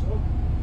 So.